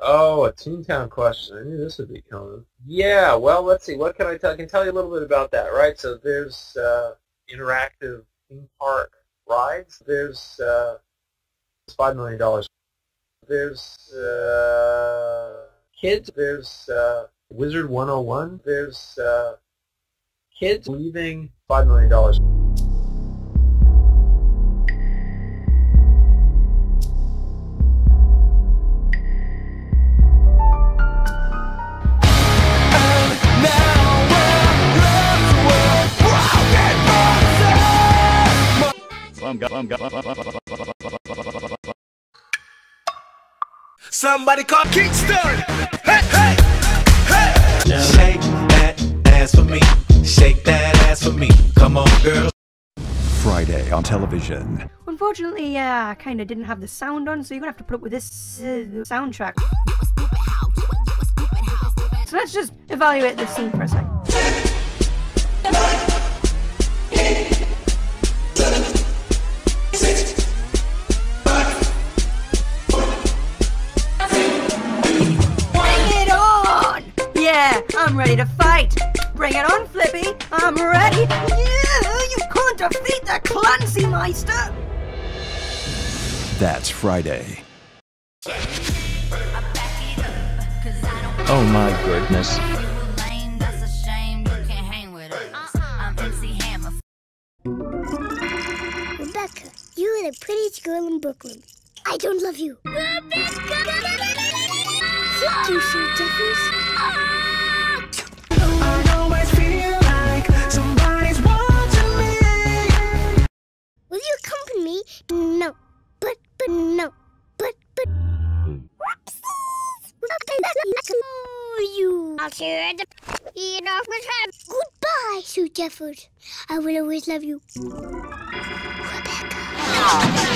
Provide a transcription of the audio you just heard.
Oh, a Toontown question. I knew this would be coming. Yeah, well, let's see. What can I tell? I can tell you a little bit about that, right? So there's uh, interactive theme park rides. There's uh, $5 million. There's uh, kids. There's uh, Wizard 101. There's uh, kids leaving $5 million. Somebody call Kingston! Hey, hey, hey! Shake that ass for me. Shake that ass for me. Come on, girl. Friday on television. Unfortunately, yeah, I kind of didn't have the sound on, so you're gonna have to put up with this uh, soundtrack. So let's just evaluate this scene for a second. I'm ready to fight. Bring it on, Flippy. I'm ready. Yeah, you can't defeat the Clancy Meister. That's Friday. Oh my goodness. Rebecca, you are the prettiest girl in Brooklyn. I don't love you. Rebecca! Thank you, Sir Jeffers. Will you accompany me? No. But, but, no. But, but. you. I'll share the. Eat off my. Goodbye, Sue Jeffers. I will always love you. 我得跟妈。